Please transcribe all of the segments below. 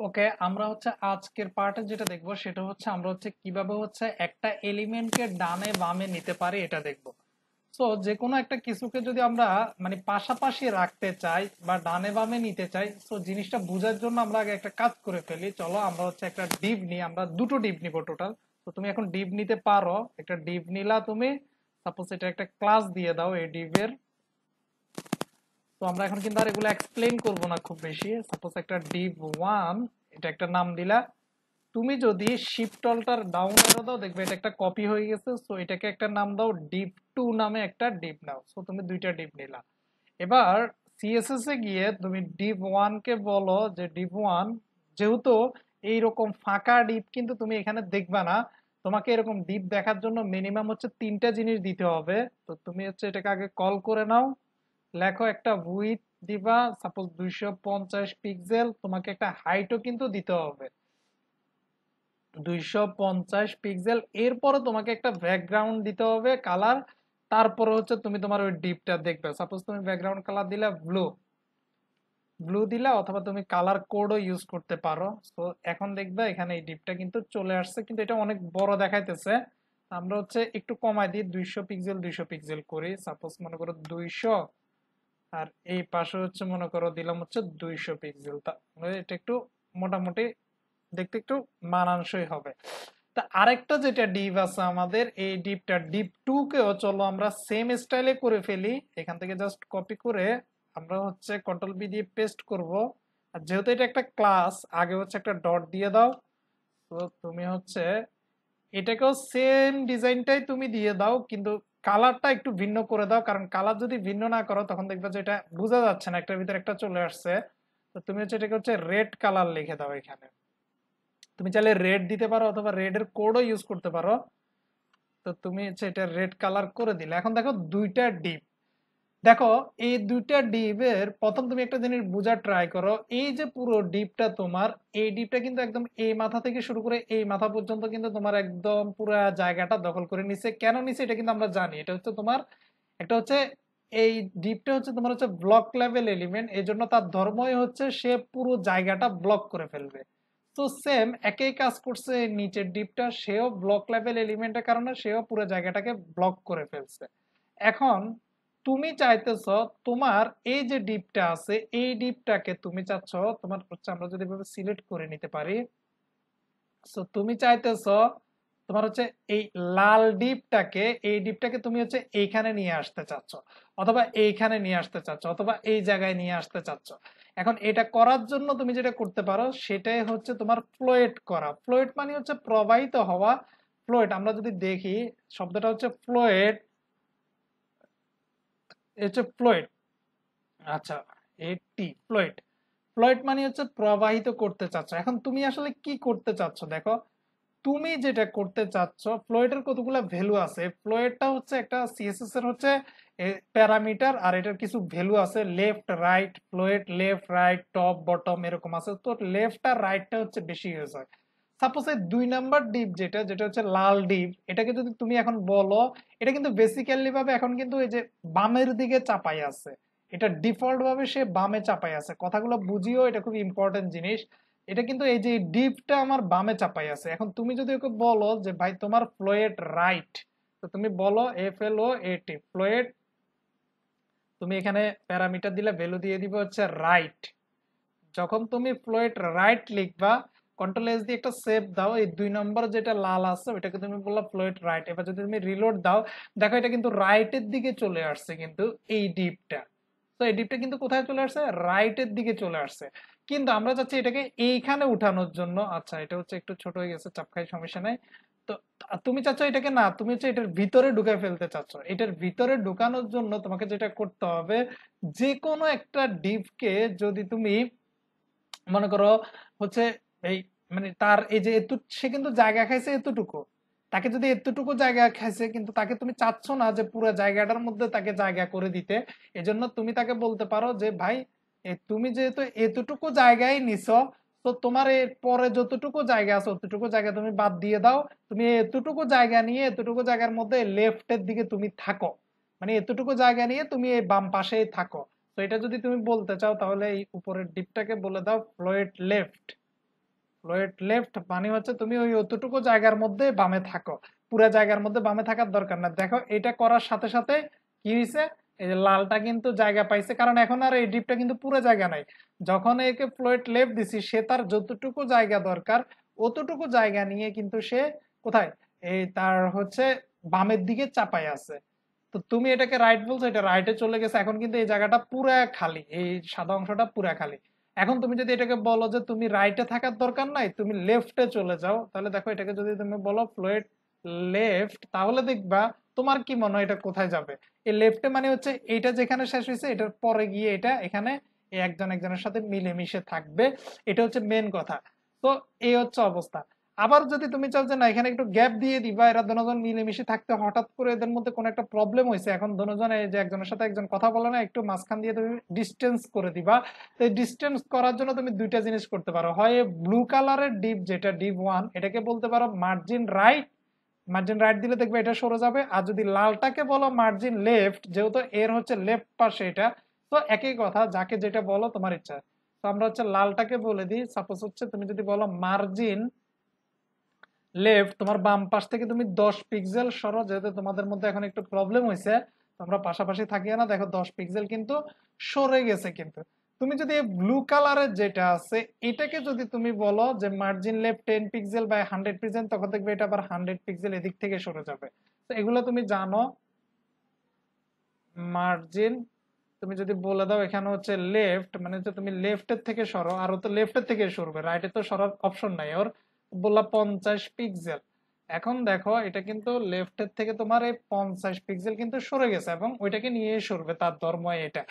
ওকে আমরা হচ্ছে আজকের পার্টে যেটা দেখব, সেটা হচ্ছে আমরা হচ্ছে কীভাবে হচ্ছে একটা এলিমেন্টকে ডানে বামে নিতে পারি এটা দেখব। সো যে কোনো একটা কিছুকে যদি আমরা মানে পাশাপাশি রাখতে চাই বা ডানে বামে নিতে চাই সো জিনিসটা বোঝার জন্য আমরা আগে একটা কাজ করে ফেলি। চলো, আমরা হচ্ছে একটা ডিপ নিই, আমরা দুটো ডিপ নিব টোটাল তো তুমি এখন ডিপ নিতে পারো, একটা ডিপ নিলা তুমি। সাপোজ এটা একটা ক্লাস দিয়ে দাও, এই ডিপের। তো আমরা এখন কিন্তু আর এগুলো এক্সপ্লেন করব না খুব বেশি। সাপোজ একটা ডিপ ওয়ান এটা একটা নাম দিলা। তুমি যদি শিফট ডাউন এরো দাও, দেখবে এটা একটা কপি হয়ে গেছে। সো এটাকে একটা নাম দাও ডিপ টু নামে একটা ডিপ নাও। সো তুমি দুইটা ডিপ নিলা। এবার সিএসএস এ গিয়ে তুমি ডিপ ওয়ানকে বলো যে ডিপ ওয়ান যেহেতু এইরকম ফাঁকা ডিপ কিন্তু তুমি এখানে দেখবা না। তোমাকে এরকম ডিপ দেখার জন্য মিনিমাম হচ্ছে তিনটা জিনিস দিতে হবে। তো তুমি হচ্ছে এটাকে আগে কল করে নাও। লেখো একটা উইথ দিবা সাপোজ দুইশো পঞ্চাশ পিক্সেল তোমাকে একটা হাইটও কিন্তু দিতে হবে। দুইশো পঞ্চাশ পিক্সেল এরপরে তোমাকে একটা ব্যাকগ্রাউন্ড দিতে হবে কালার তারপরে হচ্ছে তুমি তোমার ওই ডিপটা দেখবে। সাপোজ তুমি ব্যাকগ্রাউন্ড কালার দিলে ব্লু ব্লু দিলা অথবা তুমি কালার কোডও ইউজ করতে পারো। তো এখন দেখবে এখানে এই ডিপটা কিন্তু চলে আসছে, কিন্তু এটা অনেক বড় দেখাইতেছে। আমরা হচ্ছে একটু কমাই দিই, দুইশো পিক্সেল দুইশো পিক্সেল করি। সাপোজ মনে করো দুইশো আর এই পাশে হচ্ছে মনে করো দিলাম হচ্ছে দুইশো পিক্সেল তা এটা একটু মোটামুটি দেখতে একটু মানানসই হবে। তা আরেকটা যেটা ডিপ আছে আমাদের, এই ডিপটা ডিপ টু কেও চলো আমরা সেম স্টাইলে করে ফেলি। এখান থেকে জাস্ট কপি করে আমরা হচ্ছে কন্ট্রোল বি দিয়ে পেস্ট করব। আর যেহেতু এটা একটা ক্লাস আগে হচ্ছে একটা ডট দিয়ে দাও। তো তুমি হচ্ছে এটাকেও সেম ডিজাইনটাই তুমি দিয়ে দাও, কিন্তু কালারটা একটু ভিন্ন করে দাও, কারণ কালার যদি ভিন্ন না করো, তখন দেখবে যে এটা বোঝা যাচ্ছে না, একটার ভিতরে একটা চলে আসছে। তো তুমি হচ্ছে এটাকে হচ্ছে রেড কালার লিখে দাও এখানে। তুমি চাইলে রেড দিতে পারো অথবা রেড এর কোডও ইউজ করতে পারো। তো তুমি হচ্ছে এটা রেড কালার করে দিলে। এখন দেখো দুইটা ডিপ দেখো, এই দুইটা ডিপের প্রথম তুমি একটা জিনিস বোঝার ট্রাই করো। এই যে পুরো ডিপটা তোমার, এই ডিপটা কিন্তু একদম এই মাথা থেকে শুরু করে এই মাথা পর্যন্ত কিন্তু তোমার একদম পুরো জায়গাটা দখল করে নিছে। কেন নিছে এটা কিন্তু আমরা জানি। এটা হচ্ছে তোমার, একটা হচ্ছে এই ডিপটা হচ্ছে তোমার হচ্ছে ব্লক লেভেল এলিমেন্ট এই জন্য তার ধর্মই হচ্ছে সে পুরো জায়গাটা ব্লক করে ফেলবে। তো সেম একই কাজ করছে নিচের ডিপটা, সেও ব্লক লেভেল এলিমেন্টের কারণে সেও পুরো জায়গাটাকে ব্লক করে ফেলছে। এখন তুমি চাইতেছ তোমার এই যে ডিপটা আছে, এই ডিপটাকে তুমি চাচ্ছ, তোমার হচ্ছে আমরা যদি এভাবে সিলেক্ট করে নিতে পারি সো তুমি চাইতেছ তোমার হচ্ছে এই লাল ডিপটাকে, এই ডিপটাকে তুমি হচ্ছে এইখানে নিয়ে আসতে চাচ্ছ, অথবা এইখানে নিয়ে আসতে চাচ্ছ, অথবা এই জায়গায় নিয়ে আসতে চাচ্ছ। এখন এটা করার জন্য তুমি যেটা করতে পারো, সেটাই হচ্ছে তোমার ফ্লোয়েট করা। ফ্লোয়েট মানে হচ্ছে প্রবাহিত হওয়া ফ্লোয়েট আমরা যদি দেখি, শব্দটা হচ্ছে ফ্লোয়েট হচ্ছে ফ্লোয়েড আচ্ছা এটি ফ্লোয়েড ফ্লোয়েড মানে হচ্ছে প্রবাহিত করতে চাচ্ছ। এখন তুমি আসলে কি করতে চাচ্ছ? দেখো, তুমি যেটা করতে চাচ্ছ ফ্লোয়েডের কতগুলো ভ্যালু আছে? ফ্লোয়েডটা হচ্ছে একটা সিএসএস এর হচ্ছে প্যারামিটার আর এটার কিছু ভ্যালু আছে। Left right float left right top bottom এরকম আছে। তো লেফট আর রাইটটা হচ্ছে বেশি ইউজ হয় সাপোজ এই দুই নাম্বার ডিপ যেটা যেটা হচ্ছে লাল ডিপ এটাকে যদি তুমি এখন বলো, এটা কিন্তু বেসিক্যালি ভাবে এখন কিন্তু এই যে বামের দিকে চাপাই আছে। এটা ডিফল্ট ভাবে সে বামে চাপাই আছে। কথাগুলো বুঝিও, এটা খুব ইম্পর্টেন্ট জিনিস। এটা কিন্তু এই যে ডিপটা আমার বামে চাপাই আছে। এখন তুমি যদি ওকে বলো যে, ভাই, তোমার ফ্লোয়েট রাইট তো তুমি বলো এফ এল ও এটি ফ্লোয়েট তুমি এখানে প্যারামিটার দিলে ভ্যালু দিয়ে দিবে হচ্ছে রাইট যখন তুমি ফ্লোয়েড রাইট লিখবা কন্ট্রোল এস দিয়ে একটা সেভ দাও, এই দুই নম্বর যেটা লাল আছে, ওইটাকে তুমি বলল ফ্লোয়েড রাইট এবার যদি তুমি রিলোড দাও, দেখো এটা কিন্তু রাইটের দিকে চলে আসছে কিন্তু এই ডিপটা তো এই ডিপটা কিন্তু কোথায় চলে আসছে? রাইটের দিকে চলে আসছে। কিন্তু আমরা চাচ্ছি এটাকে এইখানে উঠানোর জন্য। আচ্ছা এটা হচ্ছে একটু ছোট হয়ে গেছে চাপ খাই সমস্যা নাই। তো তুমি চাচ্ছ এটাকে না, তুমি হচ্ছে এটার ভিতরে ঢুকে ফেলতে চাচ্ছ। এটার ভিতরে ঢুকানোর জন্য তোমাকে যেটা করতে হবে যে কোনো একটা ডিপকে যদি তুমি মনে করো হচ্ছে এই মানে তার এই যে এত, সে কিন্তু জায়গা খাইছে এতটুকু। তাকে যদি এতটুকু জায়গা খাইছে, কিন্তু তাকে তুমি চাচ্ছ না যে পুরো জায়গাটার মধ্যে তাকে জায়গা করে দিতে। এজন্য তুমি তাকে বলতে পারো যে, ভাই তুমি যেহেতু এতটুকু জায়গায় নিছ, তো তোমার এর পরে যতটুকু জায়গা আছে, অতটুকু জায়গা তুমি বাদ দিয়ে দাও। তুমি এতটুকু জায়গা নিয়ে, এতটুকু জায়গার মধ্যে লেফটের দিকে তুমি থাকো। মানে এতটুকু জায়গা নিয়ে তুমি এই বাম পাশেই থাকো। তো এটা যদি তুমি বলতে চাও, তাহলে এই উপরের ডিপটাকে বলে দাও ফ্লোয়েড লেফট ফ্লোয়েড লেফট মানে হচ্ছে তুমি ওই অতটুকু জায়গার মধ্যে বামে থাকো। পুরো জায়গার মধ্যে বামে থাকার দরকার না। দেখো, এটা করার সাথে সাথে কি হয়েছে এই যে লালটা কিন্তু জায়গা পাইছে, কারণ এখন আর এই ডিপটা কিন্তু পুরো জায়গা নাই। যখন একে ফ্লোয়েড লেফট দিছি, সে তার যতটুকু জায়গা দরকার, অতটুকু জায়গা নিয়ে কিন্তু সে কোথায়? এই তার হচ্ছে বামের দিকে চাপাই আছে। তো তুমি এটাকে রাইট বলছো, এটা রাইটে চলে গেছে। এখন কিন্তু এই জায়গাটা পুরা খালি, এই সাদা অংশটা পুরা খালি। এখন তুমি যদি এটাকে বলো যে তুমি রাইটে থাকার দরকার নাই, তুমি লেফটে চলে যাও, তাহলে দেখো এটাকে যদি তুমি বলো ফ্লোয়েড লেফট তাহলে দেখবা তোমার কি মনে হয় এটা কোথায় যাবে? এই লেফটে মানে হচ্ছে এটা যেখানে শেষ হয়েছে, এটার পরে গিয়ে এটা এখানে একজন একজনের সাথে মিলেমিশে থাকবে। এটা হচ্ছে মেন কথা। তো এই হচ্ছে অবস্থা। আবার যদি তুমি চাও যে না, এখানে একটু গ্যাপ দিয়ে দিবা, এরা দুজন মিলেমিশে থাকতে হঠাৎ করে এদের মধ্যে কোনো একটা প্রবলেম হয়েছে এখন দুজন যে একজনের সাথে একজন কথা বলে না, একটু মাঝখান দিয়ে তুমি ডিস্টেন্স করে দিবা। তো এই ডিস্টেন্স করার জন্য তুমি দুইটা জিনিস করতে পারো, হয় ব্লু কালারের ডিপ যেটা ডিপ ওয়ান এটাকে বলতে পারো মার্জিন রাইট মার্জিন রাইট দিলে দেখবে এটা সরে যাবে, আর যদি লালটাকে বলো মার্জিন লেফট যেহেতু এর হচ্ছে লেফট পাশে এটা, তো একই কথা, যাকে যেটা বলো তোমার ইচ্ছা। তো আমরা হচ্ছে লালটাকে বলে দিই সাপোজ হচ্ছে তুমি যদি বলো মার্জিন লেফট তোমার বাম পাশ থেকে তুমি দশ পিক্সেল সরো, যেহেতু তোমাদের মধ্যে এখন একটু প্রবলেম হয়েছে তোমরা পাশাপাশি থাকিও না। দেখো দশ পিক্সেল কিন্তু সরে গেছে কিন্তু। তুমি যদি ব্লু কালারের যেটা আছে, এটাকে যদি তুমি বলো যে মার্জিন লেফট টেন পিক্সেল বা হান্ড্রেড পিক্সেল তখন দেখবে এটা আবার হান্ড্রেড পিক্সেল এদিক থেকে সরে যাবে। তো এগুলো তুমি জানো মার্জিন তুমি যদি বলে দাও এখানে হচ্ছে লেফট মানে তুমি লেফটের থেকে সরো, আর তো লেফটের থেকে সরবে রাইটে তো সরার অপশন নাই ওর। বললাম পঞ্চাশ পিক্সেল এখন দেখো, এটা কিন্তু লেফটের থেকে তোমার এই পঞ্চাশ পিক্সেল কিন্তু সরে গেছে এবং ওইটাকে নিয়ে সরবে, তার ধর্ম এটা।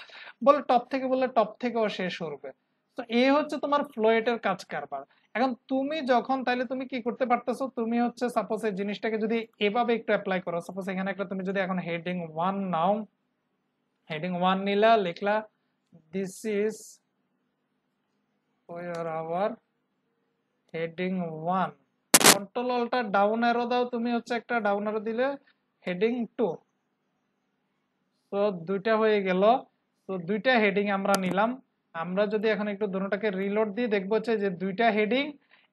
বলে টপ থেকে, বললে টপ থেকেও সে সরবে। তো এই হচ্ছে তোমার ফ্লোয়েটের কাজ কারবার। এখন তুমি যখন, তাইলে তুমি কি করতে পারতেছো? তুমি হচ্ছে সাপোজ এই জিনিসটাকে যদি এভাবে একটু অ্যাপ্লাই করো সাপোজ এখানে একটা তুমি যদি এখন হেডিং ওয়ান নাও হেডিং ওয়ান নিলা, লিখলা this is our our heading one control alt down arrow দাও, তুমি হচ্ছে একটা ডাউন অ্যারো দিলে হেডিং টু তো দুইটা হয়ে গেল। তো দুইটা হেডিং আমরা নিলাম। আমরা যদি এখন একটু দুটোটাকে রিলোড দিয়ে দেখব হচ্ছে যে দুইটা হেডিং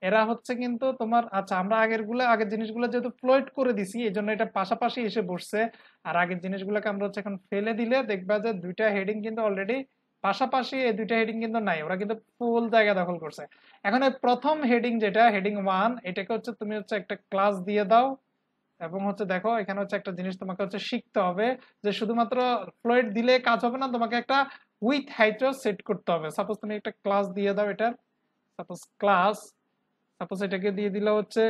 এরা হচ্ছে কিন্তু তোমার আচ্ছা আমরা আগেরগুলো আগের জিনিসগুলো যেহেতু ফ্লোয়েট করে দিছি এই জন্য এটা পাশাপাশি এসে বসছে। আর আগের জিনিসগুলোকে আমরা হচ্ছে এখন ফেলে দিলে দেখবা যে দুইটা হেডিং কিন্তু অলরেডি পাশাপাশি এই দুইটা হেডিং কিন্তু নাই, ওরা কিন্তু ফুল জায়গা দখল করছে। এখন এই প্রথম হেডিং যেটা হেডিং ওয়ান এটাকে হচ্ছে তুমি হচ্ছে একটা ক্লাস দিয়ে দাও, এবং হচ্ছে দেখো, এখানে হচ্ছে একটা জিনিস তোমাকে হচ্ছে শিখতে হবে, যে শুধুমাত্র ফ্লোয়েড দিলে কাজ হবে না, তোমাকে একটা উইথ হাইটও সেট করতে হবে। সাপোজ তুমি একটা ক্লাস দিয়ে দাও এটার সাপোজ ক্লাস সাপোজ এটাকে দিয়ে দিলে হচ্ছে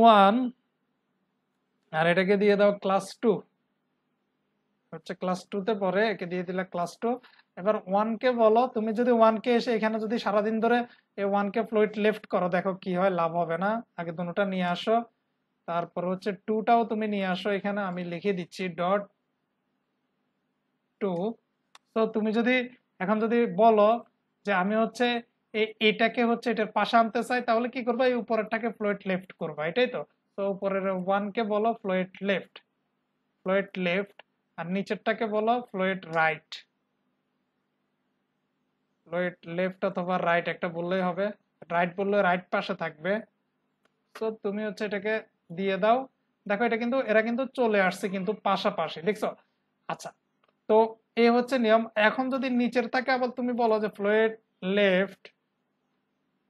ওয়ান আর এটাকে দিয়ে দাও ক্লাস টু হচ্ছে ক্লাস টু তে পরে একে দিয়ে দিলে ক্লাস টু এবার ওয়ান কে বলো, তুমি যদি ওয়ান কে এসে এখানে যদি সারাদিন ধরে এই ওয়ান কে ফ্লোইট লেফট করো, দেখো কি হয়, লাভ হবে না। আগে দুটা নিয়ে আসো। তারপর হচ্ছে টুটাও তুমি নিয়ে আসো এখানে, আমি লিখে দিচ্ছি ডট টু তো তুমি যদি, এখন যদি বলো যে আমি হচ্ছে এটাকে হচ্ছে এটার পাশে আনতে চাই, তাহলে কি করব? এই উপরেরটাকে ফ্লোয়েট লেফট করব, এটাই তো। তো উপরের ওয়ান কে বলো ফ্লোয়েট লেফট ফ্লোয়েট লেফট আর নিচেরটাকে বলো ফ্লোয়েট রাইট ফ্লোয়েট লেফট অথবা রাইট একটা বললেই হবে। রাইট বললে রাইট পাশে থাকবে। তো তুমি হচ্ছে এটাকে দিয়ে দাও। দেখো, এটা কিন্তু, এরা কিন্তু চলে আসছে কিন্তু পাশাপাশি, দেখছ? আচ্ছা তো এই হচ্ছে নিয়ম। এখন যদি নিচের থাকে আবার তুমি বলো যে ফ্লোয়েট লেফট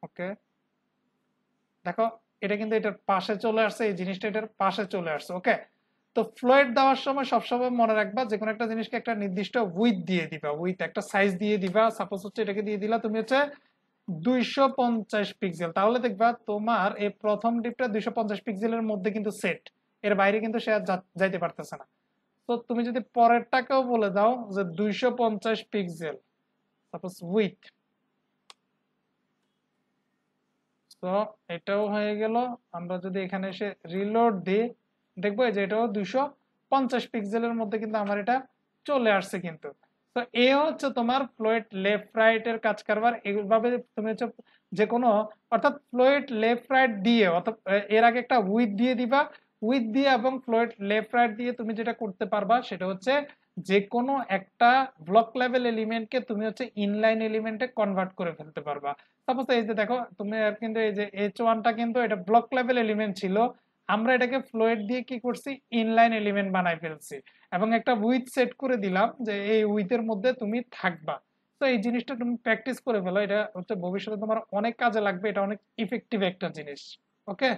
ওকে? দেখো, এটা কিন্তু এটার পাশে চলে আসছে, এই জিনিসটা এটার পাশে চলে আসছে, ওকে? তো ফ্লোয়েড দেওয়ার সময় সবসময় মনে রাখবা যে কোনো একটা জিনিসকে একটা নির্দিষ্ট উইথ দিয়ে দিবা উইথ একটা সাইজ দিয়ে দিবা। সাপোজ হচ্ছে এটাকে দিয়ে দিলা, তুমি হচ্ছে দুইশো পঞ্চাশ পিক্সেল তাহলে দেখবা তোমার এই প্রথম ডিপটা দুইশো পঞ্চাশ পিক্সেলের মধ্যে কিন্তু সেট এর বাইরে কিন্তু সে আর যাইতে পারতেছে না। তো তুমি যদি পরেরটাকেও বলে দাও যে দুইশো পঞ্চাশ পিক্সেল সাপোজ উইথ তো এটাও হয়ে গেল। আমরা যদি এখানে এসে রিলোড দিই দেখব যে এটাও দুইশো পঞ্চাশ পিক্সেলের মধ্যে কিন্তু আমার এটা চলে আসছে কিন্তু। তো এ হচ্ছে তোমার ফ্লোয়েড লেফট রাইট এর কাজ কারবার। এইভাবে তুমি হচ্ছে যে কোনো অর্থাৎ ফ্লোয়েড লেফট রাইট দিয়ে, অর্থাৎ এর আগে একটা উইথ দিয়ে দিবা। উইথ দিয়ে এবং ফ্লোয়েড লেফট রাইট দিয়ে তুমি যেটা করতে পারবা, সেটা হচ্ছে যে কোনো একটা ব্লক লেভেল এলিমেন্টকে তুমি হচ্ছে ইনলাইন এলিমেন্টে কনভার্ট করে ফেলতে পারবা। সাপোজ এই যে দেখো, তুমি কিন্তু এই যে এইচ ওয়ানটা কিন্তু এটা ব্লক লেভেল এলিমেন্ট ছিল। আমরা এটাকে ফ্লোয়েড দিয়ে কি করছি? ইনলাইন এলিমেন্ট বানাই ফেলছি। এবং একটা উইথ সেট করে দিলাম যে এই উইথের মধ্যে তুমি থাকবা। তো এই জিনিসটা তুমি প্র্যাকটিস করে ফেলো। এটা হচ্ছে ভবিষ্যতে তোমার অনেক কাজে লাগবে। এটা অনেক ইফেক্টিভ একটা জিনিস। ওকে